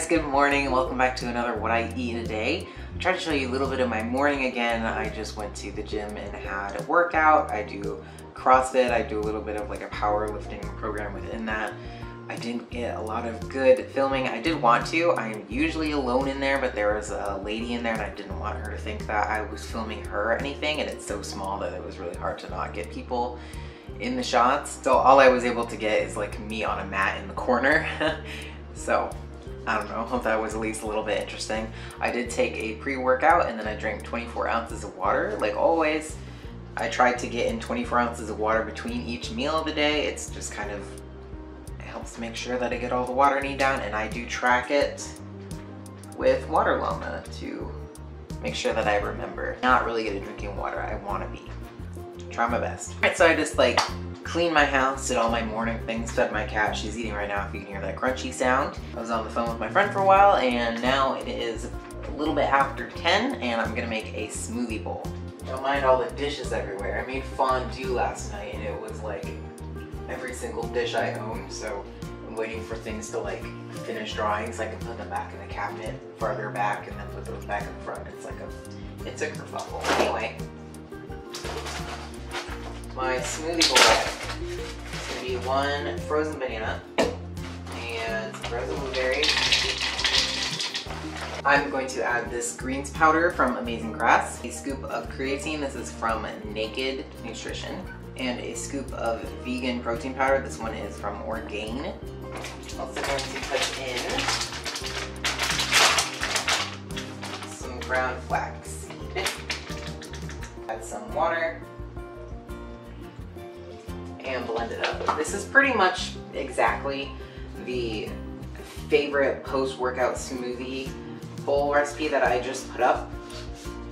guys, good morning. Welcome back to another What I Eat a Day. I'm trying to show you a little bit of my morning again. I just went to the gym and had a workout. I do CrossFit. I do a little bit of like a powerlifting program within that. I didn't get a lot of good filming. I did want to. I am usually alone in there, but there was a lady in there and I didn't want her to think that I was filming her or anything. And it's so small that it was really hard to not get people in the shots. So all I was able to get is like me on a mat in the corner. so I don't know, hope that was at least a little bit interesting. I did take a pre-workout and then I drank 24 ounces of water. Like always, I tried to get in 24 ounces of water between each meal of the day. It's just kind of, it helps make sure that I get all the water I need down and I do track it with WaterLlama to make sure that I remember. Not really good at drinking water, I wanna be. Try my best. All right, so I just like cleaned my house, did all my morning things, fed my cat. She's eating right now if you can hear that crunchy sound. I was on the phone with my friend for a while and now it is a little bit after 10 and I'm gonna make a smoothie bowl. Don't mind all the dishes everywhere. I made fondue last night and it was like every single dish I own, so I'm waiting for things to like finish drying so I can put them back in the cabinet farther back and then put those back in front. It's like a, it's a kerfuffle. Anyway, my smoothie bowl one frozen banana. And frozen blueberries. I'm going to add this greens powder from Amazing Grass, a scoop of creatine, this is from Naked Nutrition, and a scoop of vegan protein powder, this one is from Orgain. Also going to put in some ground flax. Seed, add some water, and blend it up. This is pretty much exactly the favorite post-workout smoothie bowl recipe that I just put up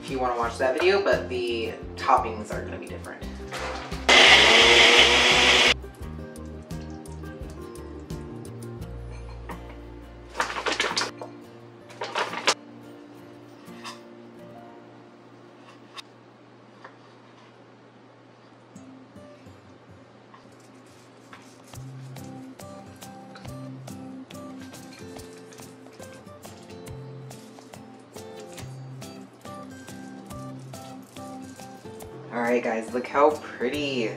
if you want to watch that video, but the toppings are going to be different. Alright guys, look how pretty.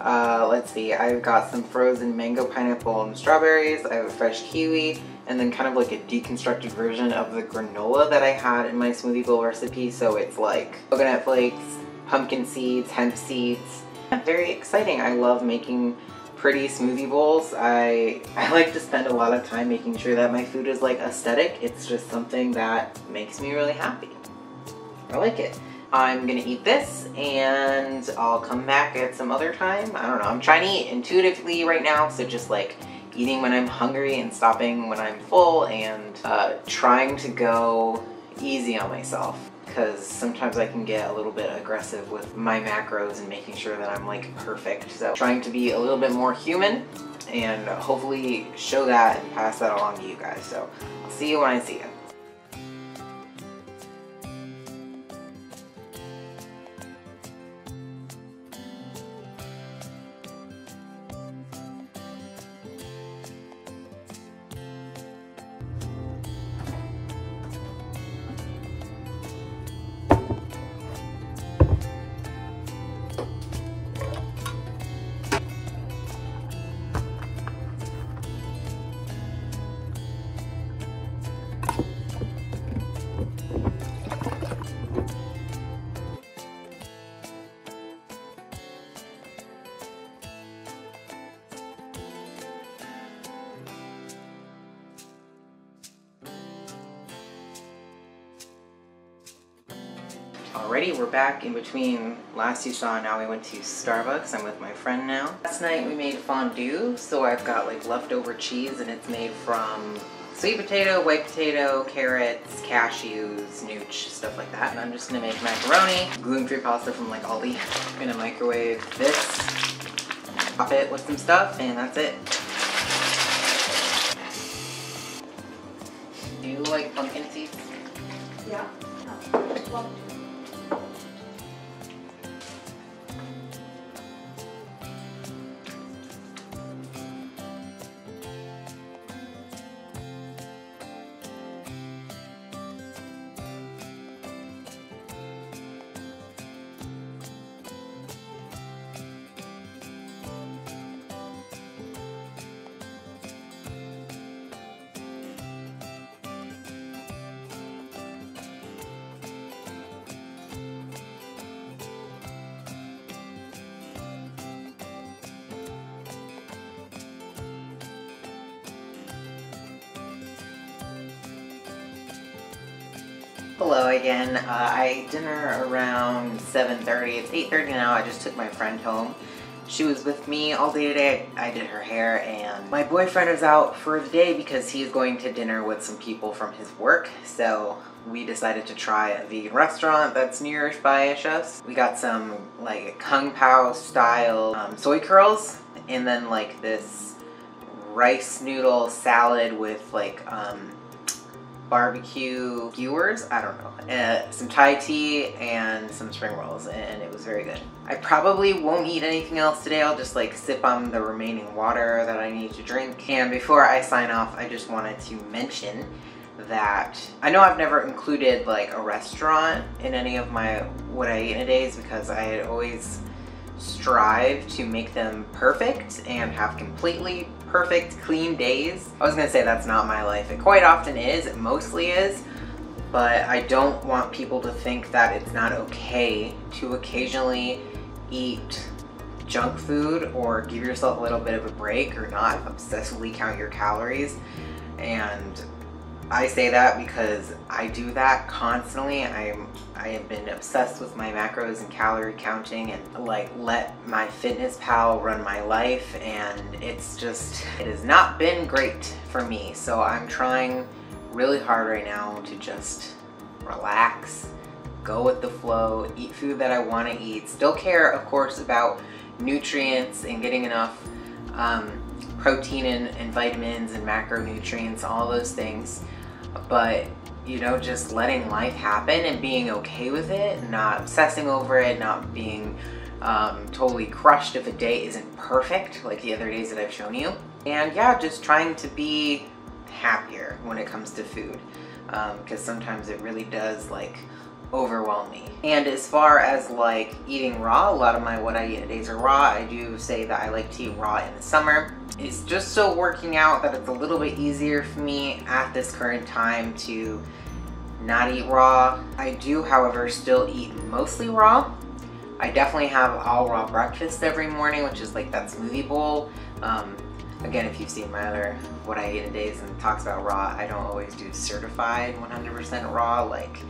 Uh, let's see, I've got some frozen mango, pineapple, and strawberries. I have a fresh kiwi, and then kind of like a deconstructed version of the granola that I had in my smoothie bowl recipe. So it's like coconut flakes, pumpkin seeds, hemp seeds. Very exciting. I love making pretty smoothie bowls. I, I like to spend a lot of time making sure that my food is like aesthetic. It's just something that makes me really happy. I like it. I'm gonna eat this and I'll come back at some other time. I don't know, I'm trying to eat intuitively right now, so just like eating when I'm hungry and stopping when I'm full and uh, trying to go easy on myself because sometimes I can get a little bit aggressive with my macros and making sure that I'm like perfect. So trying to be a little bit more human and hopefully show that and pass that along to you guys. So I'll see you when I see you. Alrighty, we're back in between last you saw, and now we went to Starbucks. I'm with my friend now. Last night we made fondue, so I've got like leftover cheese and it's made from sweet potato, white potato, carrots, cashews, nooch, stuff like that. And I'm just gonna make macaroni, gluten-free pasta from like Aldi. I'm gonna microwave this, pop it with some stuff, and that's it. Do you like pumpkin seeds? Yeah. Hello again. Uh, I dinner around 7.30. It's 8.30 now. I just took my friend home. She was with me all day today. I did her hair and my boyfriend is out for the day because he's going to dinner with some people from his work. So we decided to try a vegan restaurant that's near by us. We got some like Kung Pao style um, soy curls and then like this rice noodle salad with like um, barbecue skewers, I don't know, uh, some Thai tea and some spring rolls and it was very good. I probably won't eat anything else today, I'll just like sip on the remaining water that I need to drink. And before I sign off, I just wanted to mention that I know I've never included like a restaurant in any of my what I eat in a days because I had always strive to make them perfect and have completely perfect, clean days. I was gonna say that's not my life. It quite often is, it mostly is, but I don't want people to think that it's not okay to occasionally eat junk food or give yourself a little bit of a break or not obsessively count your calories. And I say that because I do that constantly. I'm I have been obsessed with my macros and calorie counting and like let MyFitnessPal run my life and it's just it has not been great for me. So I'm trying really hard right now to just relax, go with the flow, eat food that I want to eat, still care of course about nutrients and getting enough um, protein and, and vitamins and macronutrients, all those things but you know, just letting life happen and being okay with it, not obsessing over it, not being um, totally crushed if a day isn't perfect, like the other days that I've shown you. And yeah, just trying to be happier when it comes to food, because um, sometimes it really does like overwhelm me. And as far as like eating raw, a lot of my what I eat days are raw. I do say that I like to eat raw in the summer. It's just so working out that it's a little bit easier for me at this current time to not eat raw. I do, however, still eat mostly raw. I definitely have all raw breakfast every morning, which is like that smoothie bowl. Um, again, if you've seen my other what I eat in days and talks about raw, I don't always do certified 100% raw. Like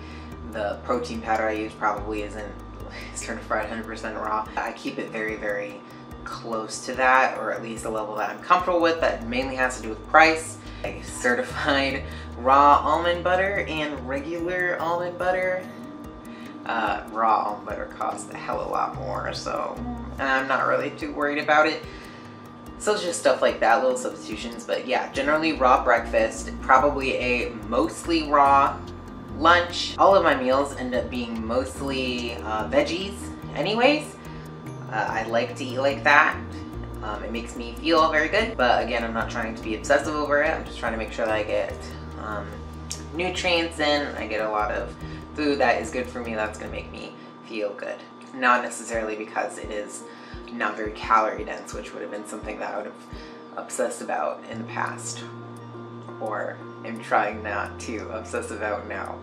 the protein powder I use probably isn't certified 100% raw. I keep it very, very close to that, or at least a level that I'm comfortable with that mainly has to do with price. I certified raw almond butter and regular almond butter. Uh, raw almond butter costs a hell of a lot more, so I'm not really too worried about it. So it's just stuff like that, little substitutions. But yeah, generally raw breakfast, probably a mostly raw lunch. All of my meals end up being mostly uh, veggies anyways. Uh, I like to eat like that. Um, it makes me feel very good, but again, I'm not trying to be obsessive over it. I'm just trying to make sure that I get um, nutrients in. I get a lot of food that is good for me that's gonna make me feel good. Not necessarily because it is not very calorie dense, which would have been something that I would have obsessed about in the past or am trying not to obsess about now.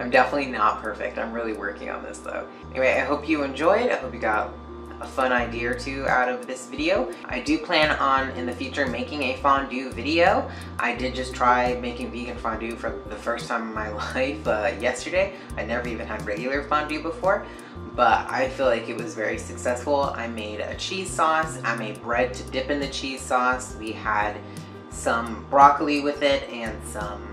I'm definitely not perfect. I'm really working on this though. Anyway, I hope you enjoyed. I hope you got a fun idea or two out of this video. I do plan on in the future making a fondue video. I did just try making vegan fondue for the first time in my life uh, yesterday. I never even had regular fondue before, but I feel like it was very successful. I made a cheese sauce. I made bread to dip in the cheese sauce. We had some broccoli with it and some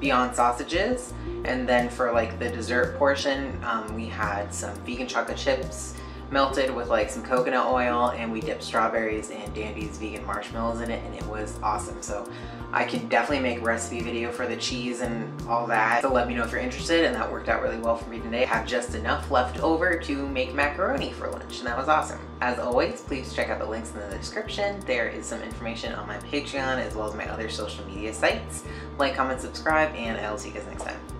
Beyond sausages. And then for like the dessert portion, um, we had some vegan chocolate chips melted with like some coconut oil and we dipped strawberries and Dandies vegan marshmallows in it and it was awesome. So I can definitely make a recipe video for the cheese and all that. So let me know if you're interested and that worked out really well for me today. I have just enough left over to make macaroni for lunch and that was awesome. As always, please check out the links in the description. There is some information on my Patreon as well as my other social media sites. Like, comment, subscribe, and I will see you guys next time.